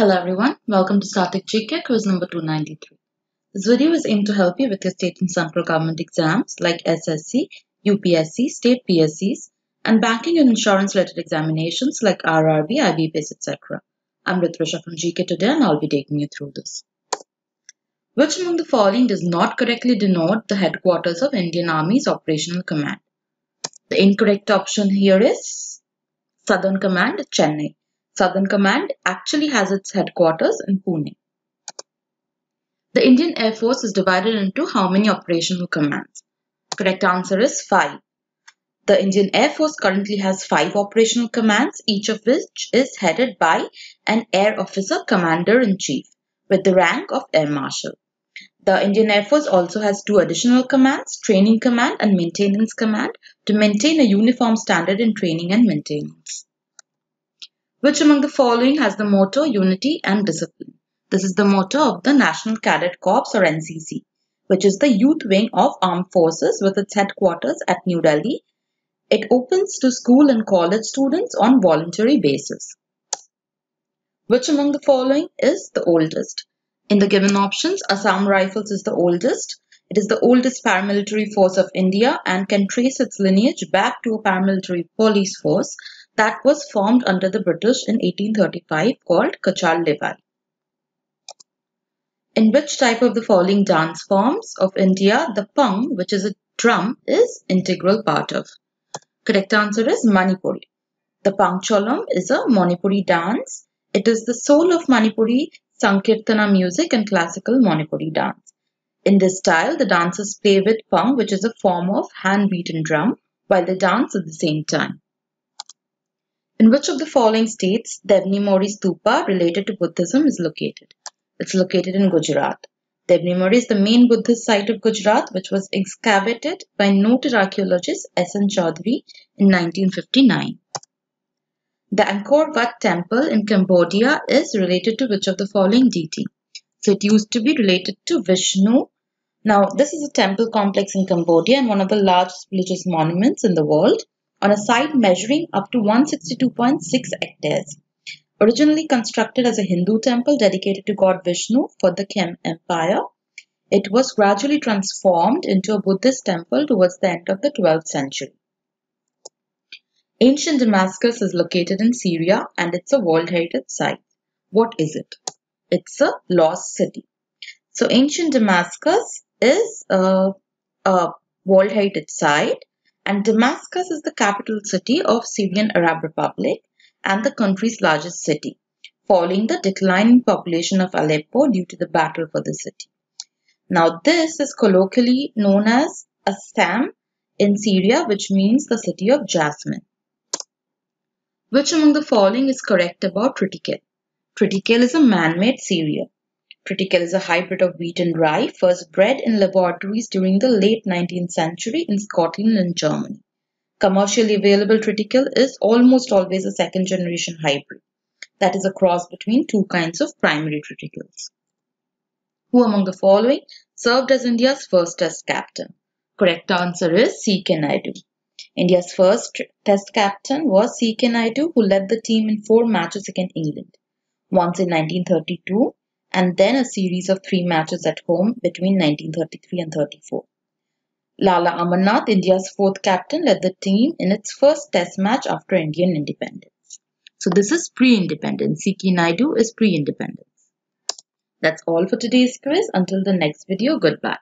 Hello everyone, welcome to Static GK quiz number 293. This video is aimed to help you with your state and central government exams like SSC, UPSC, state PSCs, and banking and insurance related examinations like RRB, IBPS, etc. I'm Ritrisha from GK today and I'll be taking you through this. Which among the following does not correctly denote the headquarters of Indian Army's operational command? The incorrect option here is Southern Command, Chennai. Southern Command actually has its headquarters in Pune. The Indian Air Force is divided into how many operational commands? Correct answer is 5. The Indian Air Force currently has 5 operational commands, each of which is headed by an Air Officer Commander-in-Chief with the rank of Air Marshal. The Indian Air Force also has two additional commands, Training Command and Maintenance Command, to maintain a uniform standard in training and maintenance. Which among the following has the motto Unity and Discipline? This is the motto of the National Cadet Corps or NCC, which is the youth wing of armed forces with its headquarters at New Delhi. It opens to school and college students on voluntary basis. Which among the following is the oldest? In the given options, Assam Rifles is the oldest. It is the oldest paramilitary force of India and can trace its lineage back to a paramilitary police force that was formed under the British in 1835 called Cachar Levy. In which type of the following dance forms of India the pung, which is a drum, is integral part of? Correct answer is Manipuri. The Pung Cholom is a Manipuri dance. It is the soul of Manipuri Sankirtana music and classical Manipuri dance. In this style, the dancers play with pung, which is a form of hand-beaten drum, while they dance at the same time. In which of the following states Devni Mori Stupa related to Buddhism is located? It's located in Gujarat. Devni Mori is the main Buddhist site of Gujarat which was excavated by noted archaeologist S.N. Chaudhary in 1959. The Angkor Wat temple in Cambodia is related to which of the following deity? So it used to be related to Vishnu. Now this is a temple complex in Cambodia and one of the largest religious monuments in the world on a site measuring up to 162.6 hectares. Originally constructed as a Hindu temple dedicated to god Vishnu for the Khmer Empire, it was gradually transformed into a Buddhist temple towards the end of the 12th century. Ancient Damascus is located in Syria and it's a World Heritage Site. What is it? It's a lost city. So ancient Damascus is a, a World Heritage Site and Damascus is the capital city of Syrian Arab Republic and the country's largest city, following the declining population of Aleppo due to the battle for the city. Now this is colloquially known as Ash-Sham in Syria, which means the city of jasmine. Which among the following is correct about triticale? Triticale is a man-made cereal. Triticale is a hybrid of wheat and rye, first bred in laboratories during the late 19th century in Scotland and Germany. Commercially available triticale is almost always a second generation hybrid, that is a cross between two kinds of primary triticales. Who among the following served as India's first test captain? Correct answer is C.K. Nayudu. India's first test captain was C.K. Nayudu who led the team in four matches against England, once in 1932 and then a series of three matches at home between 1933 and 34. Lala Amarnath, India's fourth captain, led the team in its first test match after Indian independence. So this is pre-independence. C.K. Nayudu is pre-independence. That's all for today's quiz. Until the next video, goodbye.